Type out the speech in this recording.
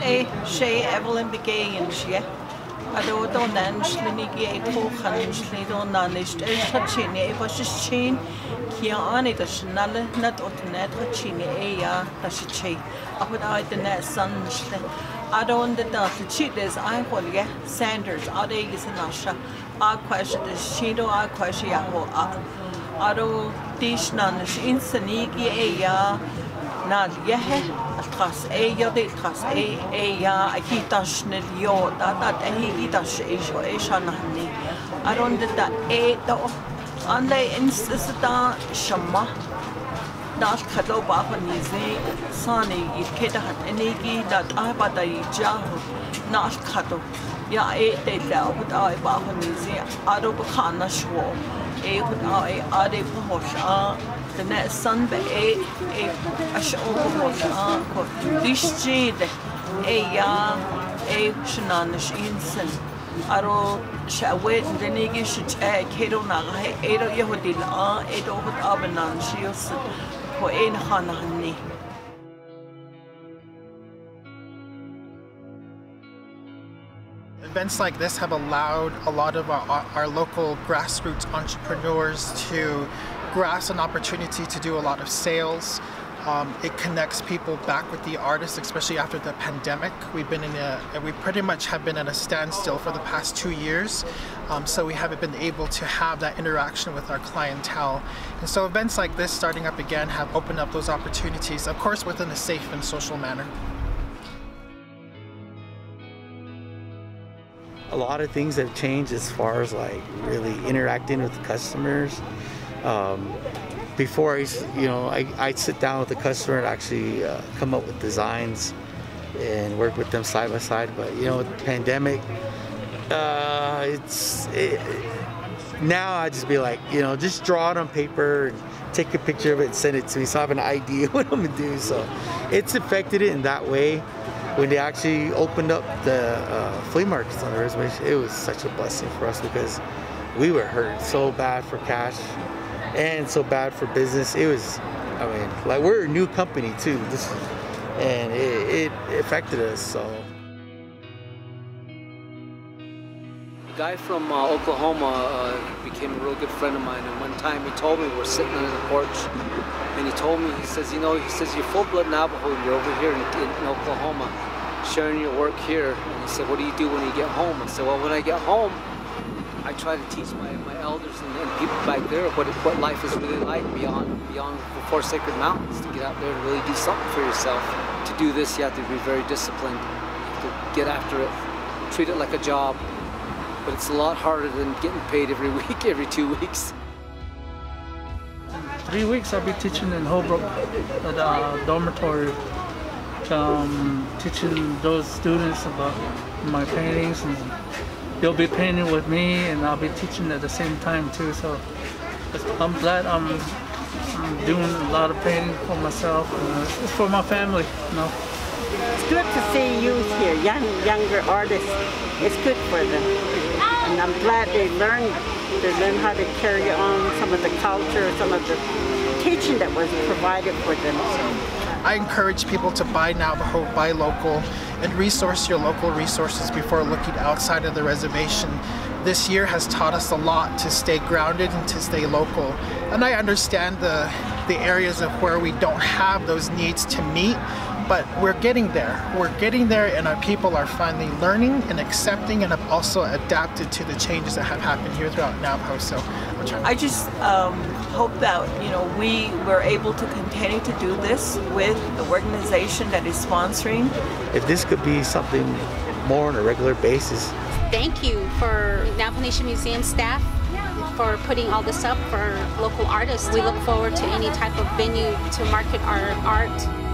É sé Evelyn begéin sé. A do do nens linnig é póchanins lé do nanist é chatsinne é was sin ki anig a nalle net o net chatsinne é ja dat se sé. A wat a den net sanle. A do de da chi is einholge Sanders a égus in nasra a question is sido a question ja ho a. A do dis nanis insanigi é ja ناليه التراس اي يدي التراس اي اي يا اكيتاش نليو دا دا اي ايتاش ايش ايش انا هني اروند دا اي دا ان لي انس دا شما داش خلو بابا نيزي ساني يكيدا هات انيجي دا تايبا دا يجاهو ناش خلو يا اي دا دا بابا نيزي ارو بخانا شوو a a a de pohosha the net sun be a a asho pohosha ko dishjid a ya a shnanish insen aro شاوت دنیگی شج کیرو نگه ایرو یهودی لآ ایرو هد آبنان شیوس Events like this have allowed a lot of our, our, local grassroots entrepreneurs to grasp an opportunity to do a lot of sales. Um, it connects people back with the artists, especially after the pandemic. We've been in a, we pretty much have been at a standstill for the past two years, um, so we haven't been able to have that interaction with our clientele. And so events like this starting up again have opened up those opportunities, of course within a safe and social manner. A lot of things have changed as far as like really interacting with customers. Um, before I, you know, I, I'd sit down with the customer and actually uh, come up with designs and work with them side by side. But you know, with the pandemic, uh, it's it, now I just be like, you know, just draw it on paper and take a picture of it and send it to me, so I have an idea what I'm gonna do. So it's affected it in that way when they actually opened up the uh, flea markets on the reservation, it was such a blessing for us because we were hurt so bad for cash and so bad for business. It was, I mean, like we're a new company too, this, and it, it affected us. So. Guy from uh, Oklahoma uh, became a real good friend of mine, and one time he told me we're sitting on the porch, and he told me he says, you know, he says you're full-blood Navajo, and you're over here in, in Oklahoma sharing your work here. And he said, what do you do when you get home? I said, well, when I get home, I try to teach my, my elders and, and people back there what, what life is really like beyond, beyond the four sacred mountains, to get out there and really do something for yourself. To do this, you have to be very disciplined. To get after it, treat it like a job. But it's a lot harder than getting paid every week, every two weeks. Three weeks I'll be teaching in Holbrook at a uh, dormitory um, teaching those students about my paintings and they'll be painting with me and I'll be teaching at the same time too so I'm glad I'm, I'm doing a lot of painting for myself and it's for my family you know. It's good to see youth here, young, younger artists. It's good for them. And I'm glad they learn they learn how to carry on some of the culture, some of the teaching that was provided for them. I encourage people to buy Navajo, buy local, and resource your local resources before looking outside of the reservation. This year has taught us a lot to stay grounded and to stay local. And I understand the, the areas of where we don't have those needs to meet, but we're getting there. We're getting there and our people are finally learning and accepting and have also adapted to the changes that have happened here throughout Navajo. So I just um, hope that you know we were able to continue to do this with the organization that is sponsoring. If this could be something more on a regular basis. Thank you for Navajo Nation Museum staff for putting all this up for local artists. We look forward to any type of venue to market our art